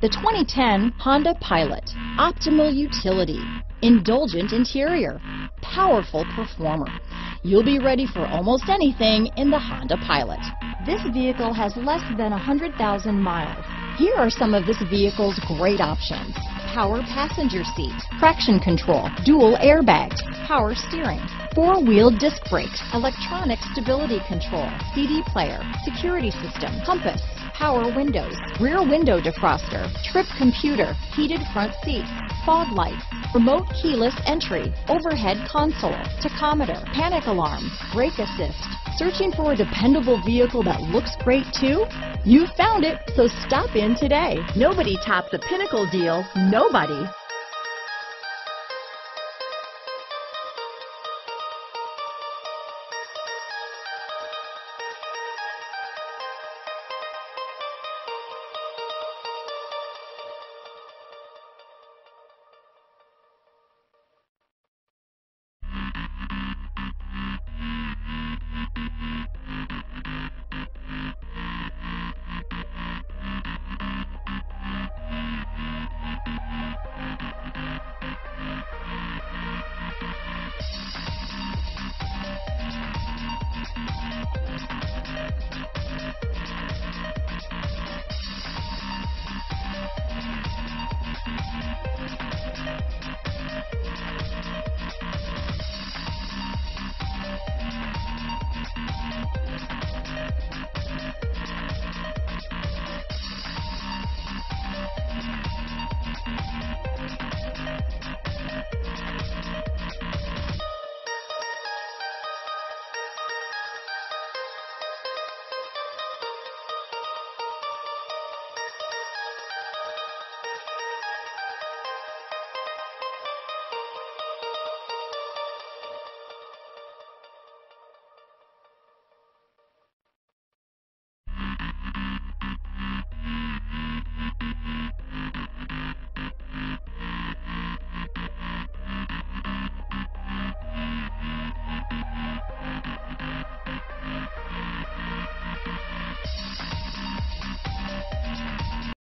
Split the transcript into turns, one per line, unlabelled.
The 2010 Honda Pilot. Optimal utility, indulgent interior, powerful performer. You'll be ready for almost anything in the Honda Pilot. This vehicle has less than 100,000 miles. Here are some of this vehicle's great options. Power passenger seat, traction control, dual airbags, power steering, four-wheel disc brakes, electronic stability control, CD player, security system, compass, power windows, rear window defroster, trip computer, heated front seats, fog lights, remote keyless entry, overhead console, tachometer, panic alarm, brake assist. Searching for a dependable vehicle that looks great too? You found it, so stop in today.
Nobody tops the pinnacle deal. Nobody.